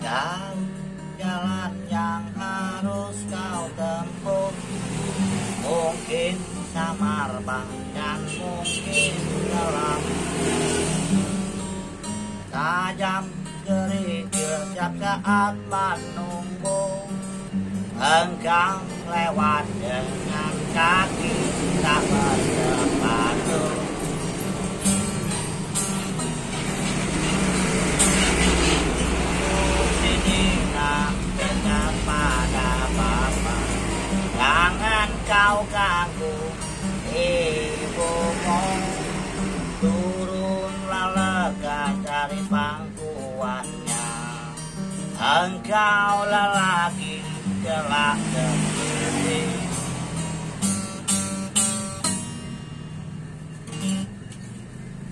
Jauh jalan yang harus kau tempuh. Mungkin samar bang dan mungkin gelap. Tajam kerikil setiap saat menunggu Engkau lewat dengan kau ganggu ibumu Turunlah lega dari pangkuannya. Engkau lelaki telah